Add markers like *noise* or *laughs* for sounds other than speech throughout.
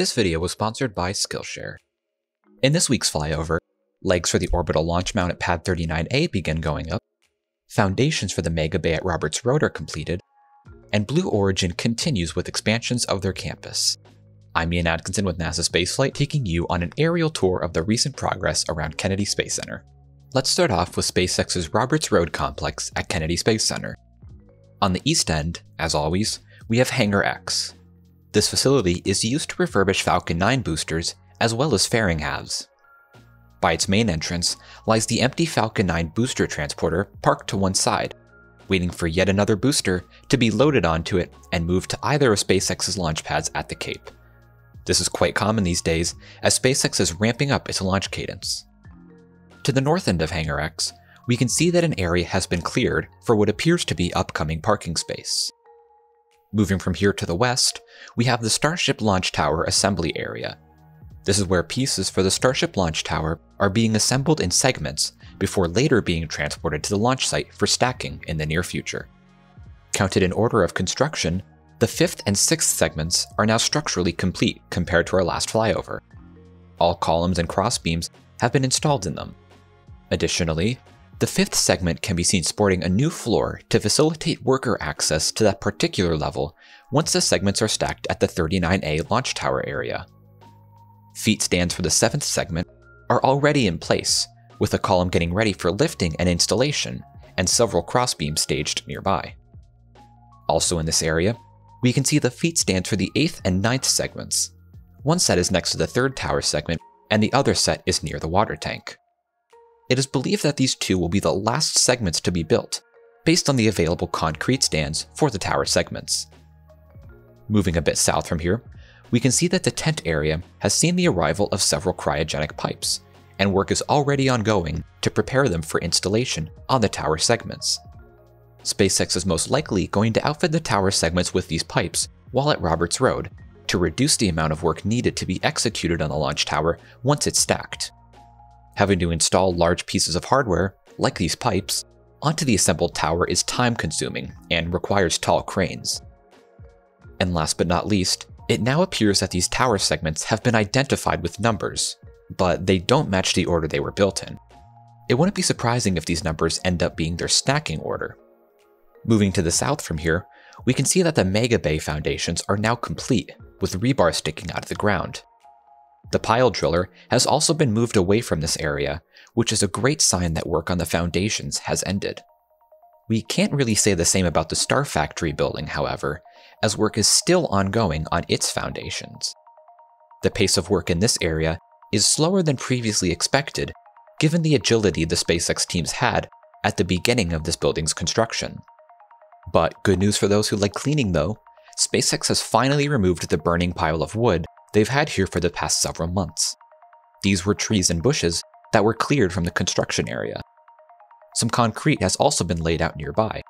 This video was sponsored by Skillshare. In this week's flyover, legs for the orbital launch mount at Pad 39A begin going up, foundations for the Mega Bay at Roberts Road are completed, and Blue Origin continues with expansions of their campus. I'm Ian Atkinson with NASA Spaceflight, taking you on an aerial tour of the recent progress around Kennedy Space Center. Let's start off with SpaceX's Roberts Road complex at Kennedy Space Center. On the east end, as always, we have Hangar X, this facility is used to refurbish Falcon 9 boosters as well as fairing halves. By its main entrance lies the empty Falcon 9 booster transporter parked to one side, waiting for yet another booster to be loaded onto it and moved to either of SpaceX's launch pads at the Cape. This is quite common these days as SpaceX is ramping up its launch cadence. To the north end of Hangar X, we can see that an area has been cleared for what appears to be upcoming parking space. Moving from here to the west, we have the Starship Launch Tower assembly area. This is where pieces for the Starship Launch Tower are being assembled in segments before later being transported to the launch site for stacking in the near future. Counted in order of construction, the fifth and sixth segments are now structurally complete compared to our last flyover. All columns and crossbeams have been installed in them. Additionally, the fifth segment can be seen sporting a new floor to facilitate worker access to that particular level once the segments are stacked at the 39A launch tower area. Feet stands for the seventh segment are already in place, with a column getting ready for lifting and installation, and several crossbeams staged nearby. Also in this area, we can see the feet stands for the 8th and ninth segments. One set is next to the third tower segment, and the other set is near the water tank. It is believed that these two will be the last segments to be built, based on the available concrete stands for the tower segments. Moving a bit south from here, we can see that the tent area has seen the arrival of several cryogenic pipes, and work is already ongoing to prepare them for installation on the tower segments. SpaceX is most likely going to outfit the tower segments with these pipes while at Roberts Road to reduce the amount of work needed to be executed on the launch tower once it's stacked. Having to install large pieces of hardware, like these pipes, onto the assembled tower is time consuming and requires tall cranes. And last but not least, it now appears that these tower segments have been identified with numbers, but they don't match the order they were built in. It wouldn't be surprising if these numbers end up being their stacking order. Moving to the south from here, we can see that the Mega Bay foundations are now complete, with rebar sticking out of the ground. The pile driller has also been moved away from this area, which is a great sign that work on the foundations has ended. We can't really say the same about the Star Factory building, however, as work is still ongoing on its foundations. The pace of work in this area is slower than previously expected, given the agility the SpaceX teams had at the beginning of this building's construction. But good news for those who like cleaning though, SpaceX has finally removed the burning pile of wood they've had here for the past several months. These were trees and bushes that were cleared from the construction area. Some concrete has also been laid out nearby.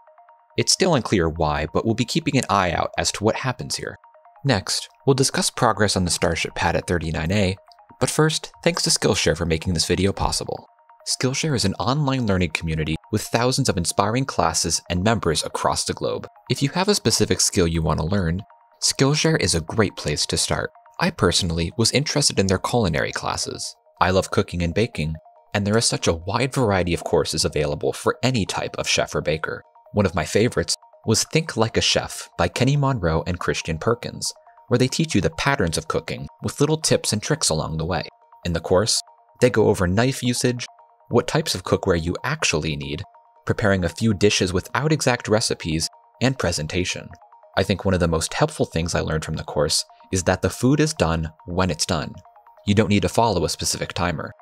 It's still unclear why, but we'll be keeping an eye out as to what happens here. Next, we'll discuss progress on the Starship pad at 39A, but first, thanks to Skillshare for making this video possible. Skillshare is an online learning community with thousands of inspiring classes and members across the globe. If you have a specific skill you want to learn, Skillshare is a great place to start. I personally was interested in their culinary classes. I love cooking and baking, and there is such a wide variety of courses available for any type of chef or baker. One of my favorites was Think Like a Chef by Kenny Monroe and Christian Perkins, where they teach you the patterns of cooking with little tips and tricks along the way. In the course, they go over knife usage, what types of cookware you actually need, preparing a few dishes without exact recipes, and presentation. I think one of the most helpful things I learned from the course is that the food is done when it's done. You don't need to follow a specific timer.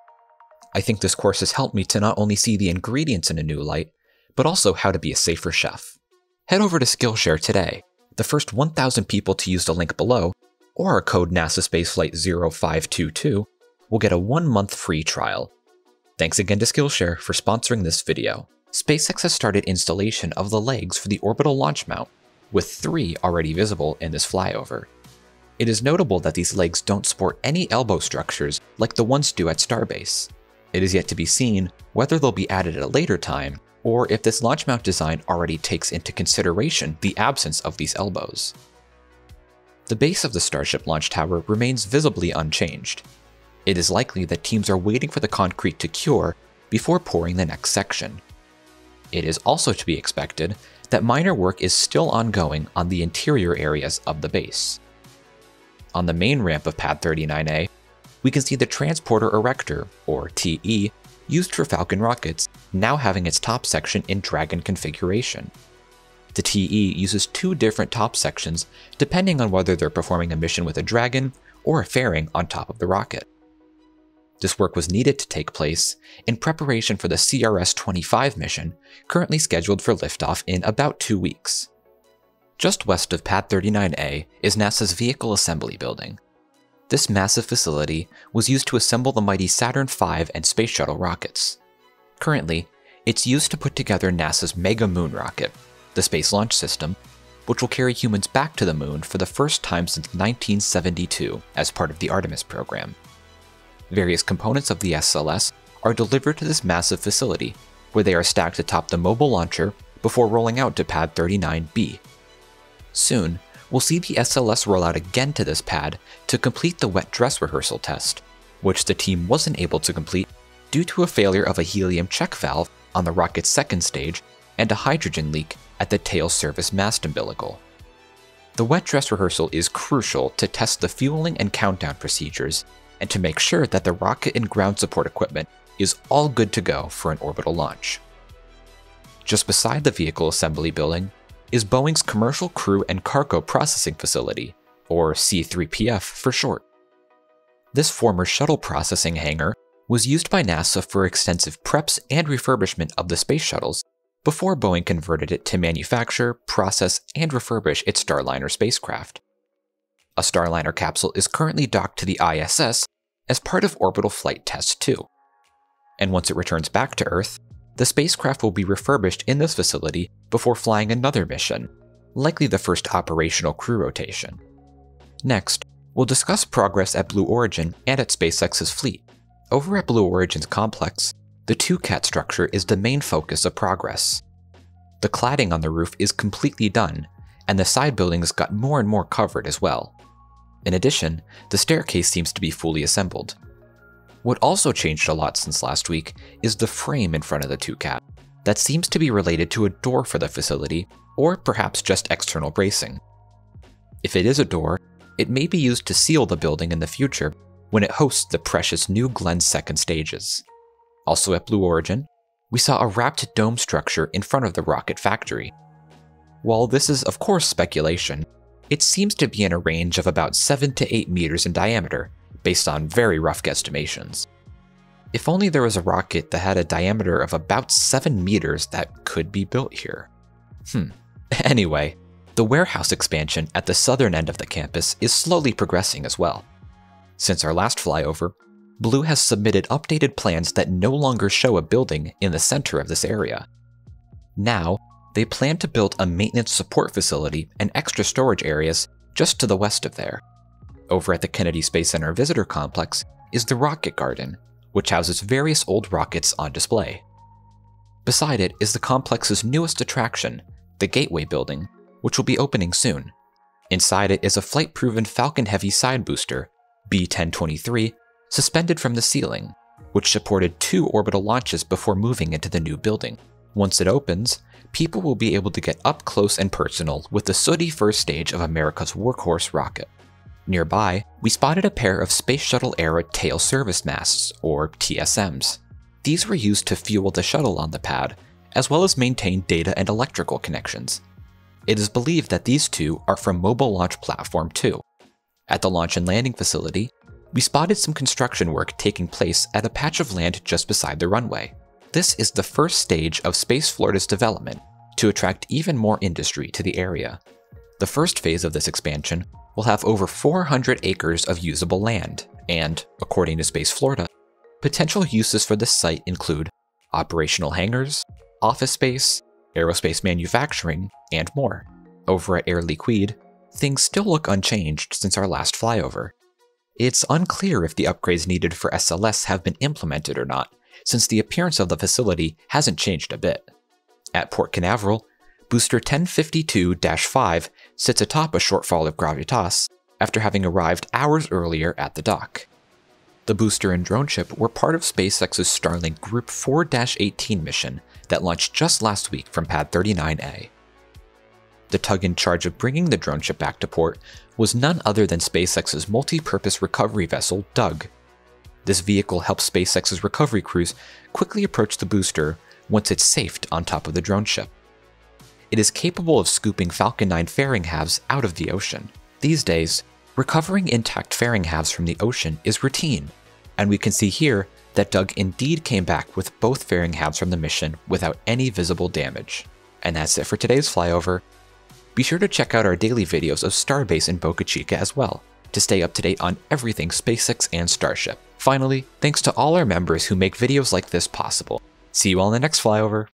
I think this course has helped me to not only see the ingredients in a new light, but also how to be a safer chef. Head over to Skillshare today. The first 1,000 people to use the link below, or our code NASA Spaceflight 0522, will get a one month free trial. Thanks again to Skillshare for sponsoring this video. SpaceX has started installation of the legs for the orbital launch mount, with three already visible in this flyover. It is notable that these legs don't sport any elbow structures like the ones do at Starbase. It is yet to be seen whether they'll be added at a later time, or if this launch mount design already takes into consideration the absence of these elbows. the base of the Starship launch tower remains visibly unchanged. It is likely that teams are waiting for the concrete to cure before pouring the next section. It is also to be expected that minor work is still ongoing on the interior areas of the base. On the main ramp of Pad 39A, we can see the Transporter Erector, or TE, used for Falcon rockets, now having its top section in Dragon configuration. The TE uses two different top sections depending on whether they're performing a mission with a Dragon or a fairing on top of the rocket. This work was needed to take place in preparation for the CRS 25 mission, currently scheduled for liftoff in about two weeks. Just west of Pad 39A is NASA's Vehicle Assembly Building. This massive facility was used to assemble the mighty Saturn V and Space Shuttle rockets. Currently, it's used to put together NASA's Mega Moon rocket, the Space Launch System, which will carry humans back to the moon for the first time since 1972 as part of the Artemis program. Various components of the SLS are delivered to this massive facility, where they are stacked atop the mobile launcher before rolling out to Pad 39B. Soon, we'll see the SLS roll out again to this pad to complete the wet dress rehearsal test, which the team wasn't able to complete due to a failure of a helium check valve on the rocket's second stage and a hydrogen leak at the tail service mast umbilical. The wet dress rehearsal is crucial to test the fueling and countdown procedures and to make sure that the rocket and ground support equipment is all good to go for an orbital launch. Just beside the vehicle assembly building is Boeing's Commercial Crew and Cargo Processing Facility, or C3PF for short. This former shuttle processing hangar was used by NASA for extensive preps and refurbishment of the space shuttles before Boeing converted it to manufacture, process, and refurbish its Starliner spacecraft. A Starliner capsule is currently docked to the ISS as part of Orbital Flight Test 2. And once it returns back to Earth, the spacecraft will be refurbished in this facility before flying another mission, likely the first operational crew rotation. Next, we'll discuss progress at Blue Origin and at SpaceX's fleet. Over at Blue Origin's complex, the 2CAT structure is the main focus of progress. The cladding on the roof is completely done, and the side buildings got more and more covered as well. In addition, the staircase seems to be fully assembled. What also changed a lot since last week is the frame in front of the 2CAT. That seems to be related to a door for the facility, or perhaps just external bracing. If it is a door, it may be used to seal the building in the future when it hosts the precious New Glenn second stages. Also at Blue Origin, we saw a wrapped dome structure in front of the rocket factory. While this is of course speculation, it seems to be in a range of about 7 to 8 meters in diameter, based on very rough guesstimations. If only there was a rocket that had a diameter of about 7 meters that could be built here. Hmm. *laughs* Anyway, the warehouse expansion at the southern end of the campus is slowly progressing as well. Since our last flyover, Blue has submitted updated plans that no longer show a building in the center of this area. Now, they plan to build a maintenance support facility and extra storage areas just to the west of there. Over at the Kennedy Space Center Visitor Complex is the Rocket Garden, which houses various old rockets on display. Beside it is the complex's newest attraction, the Gateway Building, which will be opening soon. Inside it is a flight proven Falcon Heavy side booster, B 1023, suspended from the ceiling, which supported two orbital launches before moving into the new building. Once it opens, people will be able to get up close and personal with the sooty first stage of America's workhorse rocket. Nearby, we spotted a pair of Space Shuttle era tail service masts, or TSMs. These were used to fuel the shuttle on the pad, as well as maintain data and electrical connections. It is believed that these two are from Mobile Launch Platform 2. At the launch and landing facility, we spotted some construction work taking place at a patch of land just beside the runway. This is the first stage of Space Florida's development to attract even more industry to the area. The first phase of this expansion will have over 400 acres of usable land, and, according to Space Florida, potential uses for this site include operational hangars, office space, aerospace manufacturing, and more. Over at Air Liquide, things still look unchanged since our last flyover. It's unclear if the upgrades needed for SLS have been implemented or not, since the appearance of the facility hasn't changed a bit. At Port Canaveral, Booster 1052 5 sits atop a shortfall of gravitas after having arrived hours earlier at the dock. The booster and drone ship were part of SpaceX's Starlink Group 4 18 mission that launched just last week from Pad 39A. The tug in charge of bringing the drone ship back to port was none other than SpaceX's multi purpose recovery vessel, Doug. This vehicle helps SpaceX's recovery crews quickly approach the booster once it's safed on top of the drone ship. It is capable of scooping Falcon 9 fairing halves out of the ocean. These days, recovering intact fairing halves from the ocean is routine, and we can see here that Doug indeed came back with both fairing halves from the mission without any visible damage. And that's it for today's flyover. Be sure to check out our daily videos of Starbase and Boca Chica as well, to stay up to date on everything SpaceX and Starship. Finally, thanks to all our members who make videos like this possible. See you all in the next flyover.